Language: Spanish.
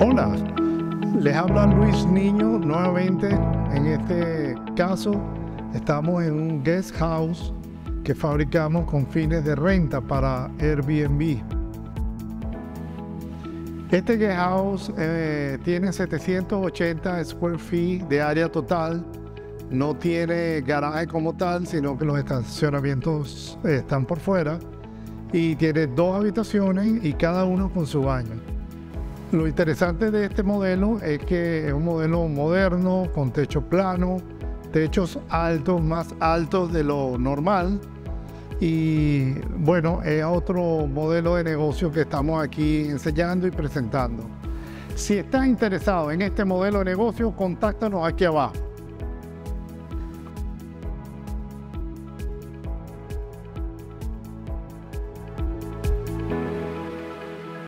Hola, les habla Luis Niño nuevamente. En este caso, estamos en un guest house que fabricamos con fines de renta para Airbnb. Este guest house eh, tiene 780 square feet de área total. No tiene garaje como tal, sino que los estacionamientos están por fuera. Y tiene dos habitaciones y cada uno con su baño. Lo interesante de este modelo es que es un modelo moderno, con techo plano, techos altos, más altos de lo normal. Y bueno, es otro modelo de negocio que estamos aquí enseñando y presentando. Si estás interesado en este modelo de negocio, contáctanos aquí abajo.